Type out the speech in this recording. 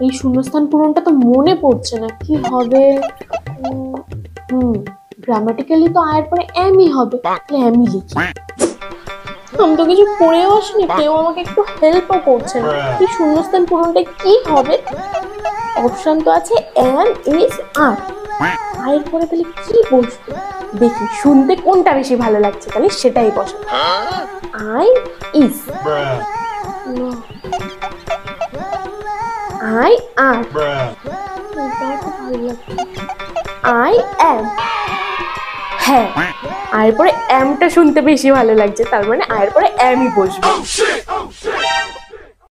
এই শূন্যস্থান পূরণটা তো মনে পড়ছে না। কি হবে? হুম গ্রামাটিক্যালি তো আয়ের পরে এমই হবে। তাহলে এমই লিখি। আমি তো কিছু পড়েও আসিনি কেউ আমাকে একটু হেল্পও করছে না। এই শূন্যস্থান পূরণটা কি হবে? অপশন তো আছে এম ইস আর আয়ের পরে তাহলে কি বসবে? দেখি শুনতে কোনটা বেশি ভালো লাগছে তাহলে সেটাই বসে। I is I am. I am হ্যাঁ আয়ের পরে অ্যামটা শুনতে বেশি ভালো লাগছে, তার মানে আয়ের পরে অ্যামই বসবে।